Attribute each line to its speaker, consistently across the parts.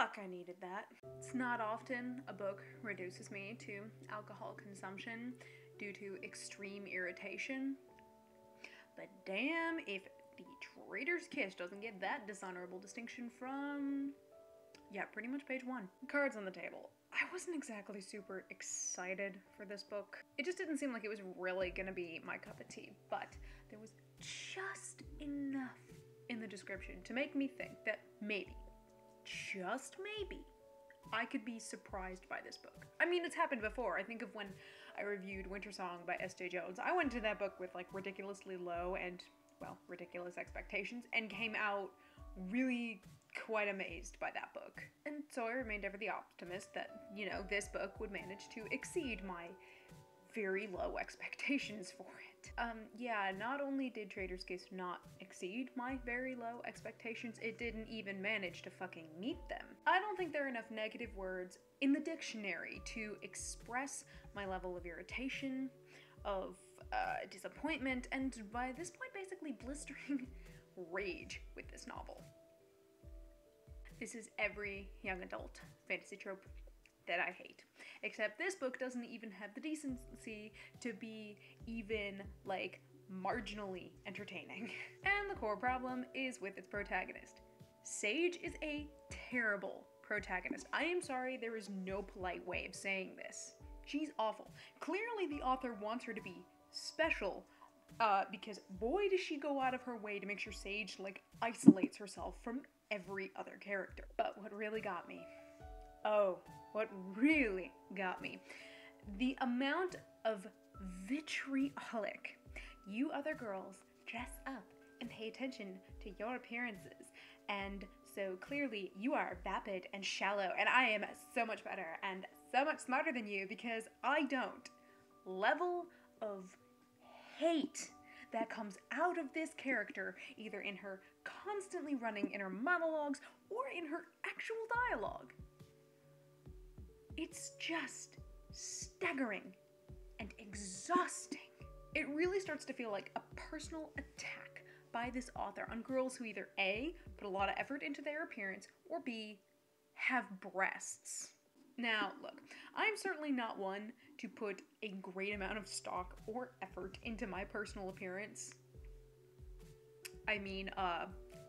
Speaker 1: fuck, I needed that. It's not often a book reduces me to alcohol consumption due to extreme irritation. But damn if the Traitor's Kiss doesn't get that dishonorable distinction from. Yeah, pretty much page one. Cards on the table. I wasn't exactly super excited for this book. It just didn't seem like it was really gonna be my cup of tea, but there was just enough in the description to make me think that maybe, just maybe, I could be surprised by this book. I mean, it's happened before. I think of when I reviewed Wintersong by S. Jae-Jones. I went into that book with like ridiculously low and, well, ridiculous expectations and came out really quite amazed by that book. And so I remained ever the optimist that, you know, this book would manage to exceed my very low expectations for it. Um, yeah, not only did Traitor's Kiss not exceed my very low expectations, it didn't even manage to fucking meet them. I don't think there are enough negative words in the dictionary to express my level of irritation, of uh, disappointment, and by this point, basically blistering rage with this novel. This is every young adult fantasy trope that I hate. Except this book doesn't even have the decency to be even like marginally entertaining. And the core problem is with its protagonist. Sage is a terrible protagonist. I am sorry, there is no polite way of saying this. She's awful. Clearly, the author wants her to be special, uh, because boy, does she go out of her way to make sure Sage like isolates herself from every other character. But what really got me, oh, what really got me, the amount of vitriolic you other girls dress up and pay attention to your appearances. And so clearly you are vapid and shallow, and I am so much better and so much smarter than you because I don't. Level of hate that comes out of this character, either in her constantly running inner monologues or in her actual dialogue. It's just staggering and exhausting. It really starts to feel like a personal attack by this author on girls who either A, put a lot of effort into their appearance, or B, have breasts. Now, look, I'm certainly not one to put a great amount of stock or effort into my personal appearance. I mean, uh,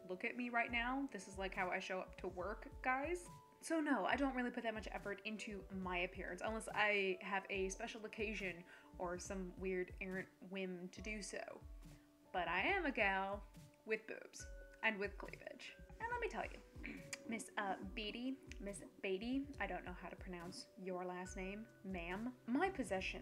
Speaker 1: look at me right now. This is like how I show up to work, guys. So no, I don't really put that much effort into my appearance unless I have a special occasion or some weird errant whim to do so. But I am a gal with boobs and with cleavage. And let me tell you, Miss uh, Beaty, Miss Beaty, I don't know how to pronounce your last name, ma'am, my possession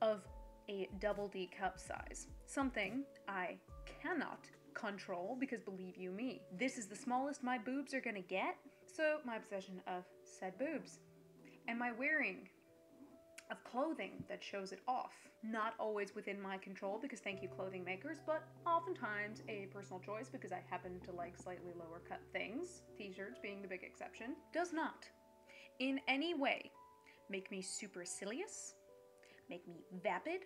Speaker 1: of a double D cup size, something I cannot control because believe you me, this is the smallest my boobs are gonna get. So my possession of said boobs. and my wearing of clothing that shows it off? Not always within my control because thank you clothing makers, but oftentimes a personal choice because I happen to like slightly lower cut things, t-shirts being the big exception, does not in any way make me supercilious, make me vapid,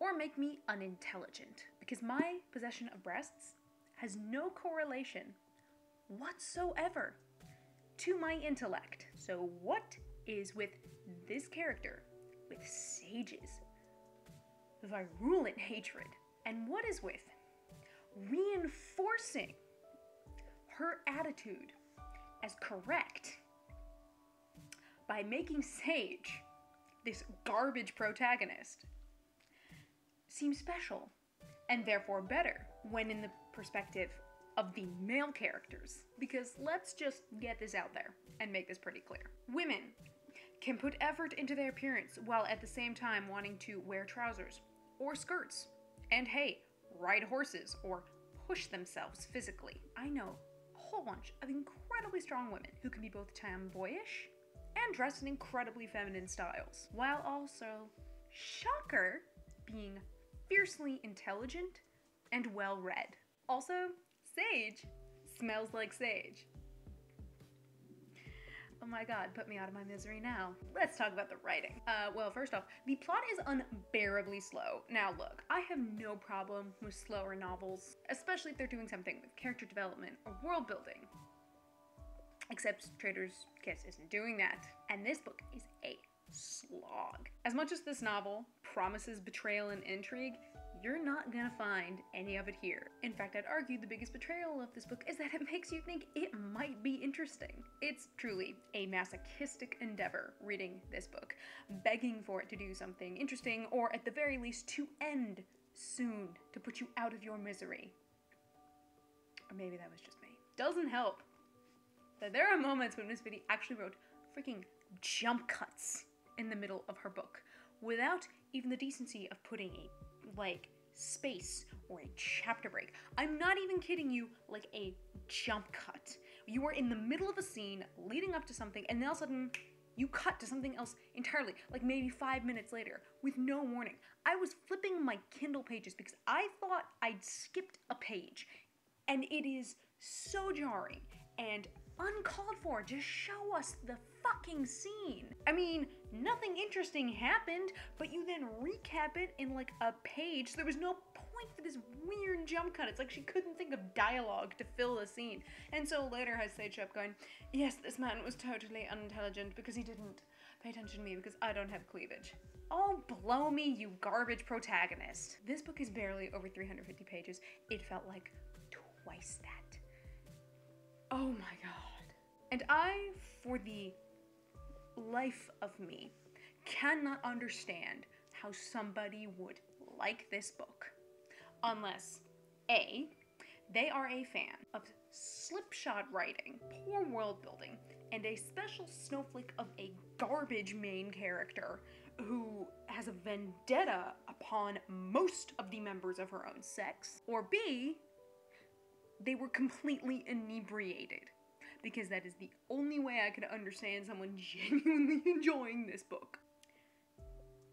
Speaker 1: or make me unintelligent because my possession of breasts has no correlation whatsoever to my intellect. So, what is with this character, with Sage's. Virulent hatred, and what is with reinforcing her attitude as correct by making Sage, this garbage protagonist, seem special and therefore better when in the perspective of the male characters. Because let's just get this out there and make this pretty clear. Women can put effort into their appearance while at the same time wanting to wear trousers or skirts. And hey, ride horses or push themselves physically. I know a whole bunch of incredibly strong women who can be both tomboyish and dress in incredibly feminine styles, while also, shocker, being fiercely intelligent and well read. Also, Sage smells like sage. Oh my god, put me out of my misery now. Let's talk about the writing. Uh, well, first off, the plot is unbearably slow. Now look, I have no problem with slower novels, especially if they're doing something with character development or world building. Except Traitor's Kiss isn't doing that. And this book is a slog. As much as this novel promises betrayal and intrigue, you're not gonna find any of it here. In fact, I'd argue the biggest betrayal of this book is that it makes you think it might be interesting. It's truly a masochistic endeavor reading this book, begging for it to do something interesting, or at the very least to end soon, to put you out of your misery. Or maybe that was just me. Doesn't help that there are moments when Miss Biddy actually wrote freaking jump cuts in the middle of her book without even the decency of putting a like space or a chapter break. I'm not even kidding you, like a jump cut. You are in the middle of a scene leading up to something, and then all of a sudden you cut to something else entirely, like maybe five minutes later, with no warning. I was flipping my Kindle pages because I thought I'd skipped a page, and it is so jarring and uncalled for. Just show us the fucking scene. I mean, nothing interesting happened, but you then recap it in like a page. So There was no point for this weird jump cut. It's like she couldn't think of dialogue to fill the scene. And so later has Sage up going, Yes, this man was totally unintelligent because he didn't pay attention to me because I don't have cleavage. Oh, blow me, you garbage protagonist. This book is barely over 350 pages. It felt like twice that. Oh my god. And I, for the life of me, cannot understand how somebody would like this book unless A, they are a fan of slipshod writing, poor world building, and a special snowflake of a garbage main character who has a vendetta upon most of the members of her own sex, or B, they were completely inebriated. Because that is the only way I could understand someone genuinely enjoying this book.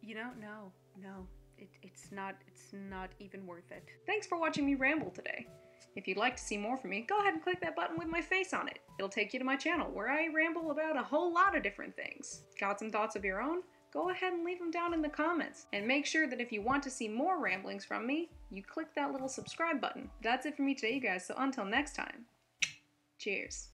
Speaker 1: You know, no, no, it, it's not, it's not even worth it. Thanks for watching me ramble today. If you'd like to see more from me, go ahead and click that button with my face on it. It'll take you to my channel where I ramble about a whole lot of different things. Got some thoughts of your own? Go ahead and leave them down in the comments. And make sure that if you want to see more ramblings from me, you click that little subscribe button. That's it for me today, you guys, so until next time, cheers.